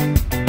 you